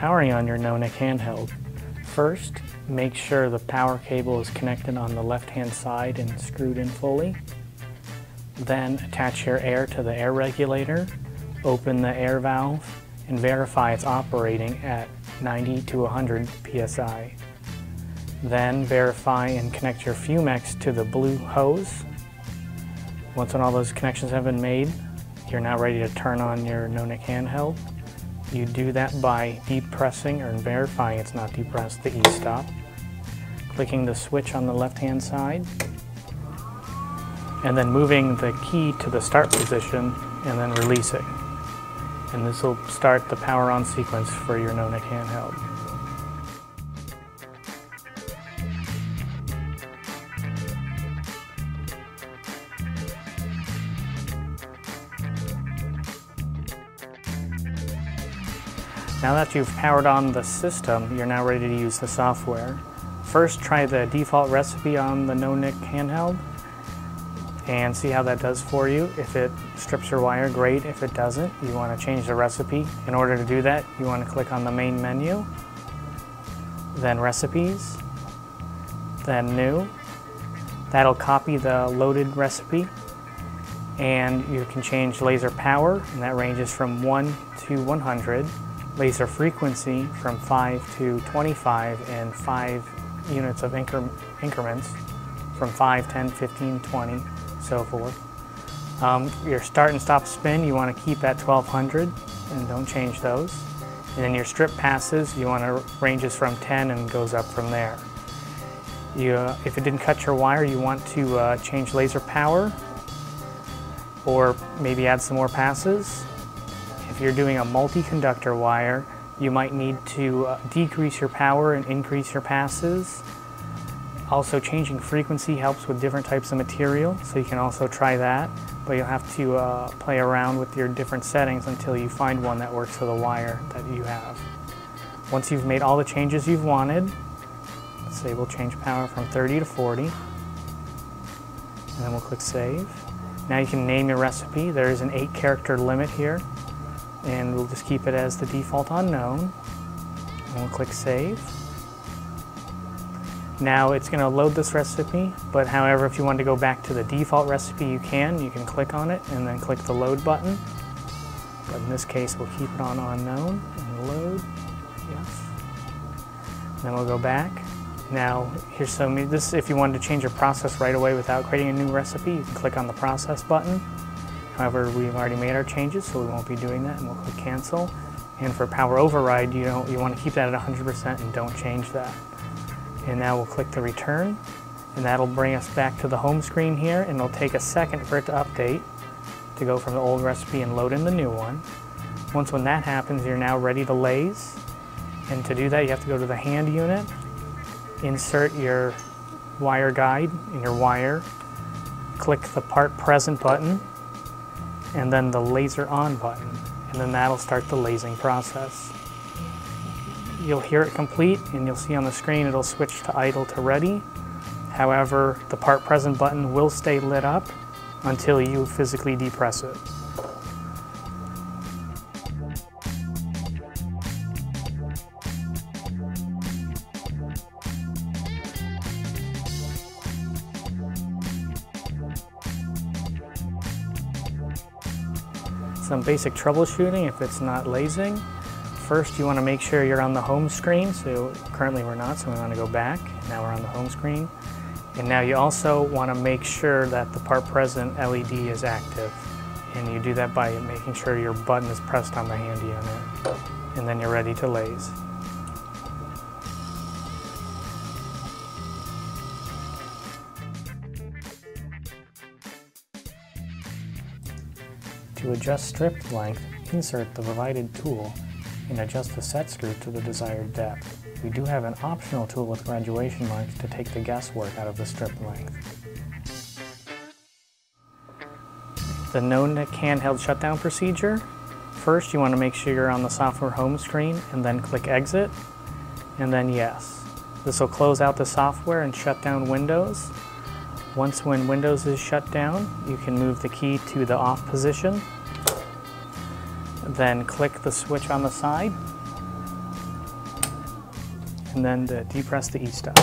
Powering on your NONIC handheld. First, make sure the power cable is connected on the left-hand side and screwed in fully. Then attach your air to the air regulator, open the air valve, and verify it's operating at 90 to 100 psi. Then verify and connect your Fumex to the blue hose. Once all those connections have been made, you're now ready to turn on your NONIC handheld. You do that by depressing or verifying it's not depressed, the e-stop, clicking the switch on the left-hand side, and then moving the key to the start position and then releasing. And this will start the power on sequence for your NONIC handheld. Now that you've powered on the system, you're now ready to use the software. First, try the default recipe on the NONIC handheld and see how that does for you. If it strips your wire, great. If it doesn't, you want to change the recipe. In order to do that, you want to click on the main menu, then Recipes, then New. That'll copy the loaded recipe and you can change laser power and that ranges from 1 to 100 laser frequency from 5 to 25 in 5 units of incre increments from 5, 10, 15, 20, so forth. Um, your start and stop spin, you want to keep at 1200 and don't change those. And then your strip passes, you want to ranges from 10 and goes up from there. You, uh, if it didn't cut your wire, you want to uh, change laser power or maybe add some more passes. If you're doing a multi-conductor wire, you might need to uh, decrease your power and increase your passes. Also changing frequency helps with different types of material, so you can also try that, but you'll have to uh, play around with your different settings until you find one that works for the wire that you have. Once you've made all the changes you've wanted, let's say we'll change power from 30 to 40, and then we'll click Save. Now you can name your recipe. There is an eight character limit here and we'll just keep it as the default unknown. And we'll click Save. Now it's going to load this recipe, but however, if you want to go back to the default recipe, you can. You can click on it and then click the load button. But in this case, we'll keep it on unknown and load. Yes. And then we'll go back. Now, here's some, this if you wanted to change your process right away without creating a new recipe, you can click on the process button However, we've already made our changes, so we won't be doing that, and we'll click cancel. And for power override, you don't you want to keep that at 100% and don't change that. And now we'll click the return, and that'll bring us back to the home screen here, and it'll take a second for it to update to go from the old recipe and load in the new one. Once when that happens, you're now ready to laze. And to do that, you have to go to the hand unit, insert your wire guide in your wire, click the part present button, and then the laser on button, and then that'll start the lasing process. You'll hear it complete, and you'll see on the screen it'll switch to idle to ready. However, the part present button will stay lit up until you physically depress it. Some basic troubleshooting if it's not lasing. First, you want to make sure you're on the home screen. So currently we're not, so we want to go back. Now we're on the home screen. And now you also want to make sure that the part present LED is active. And you do that by making sure your button is pressed on the hand unit. And then you're ready to laze. To adjust strip length, insert the provided tool and adjust the set screw to the desired depth. We do have an optional tool with graduation marks to take the guesswork out of the strip length. The NONIC handheld shutdown procedure. First, you want to make sure you're on the software home screen and then click exit and then yes. This will close out the software and shut down Windows. Once when Windows is shut down, you can move the key to the off position, then click the switch on the side, and then depress the E-stop.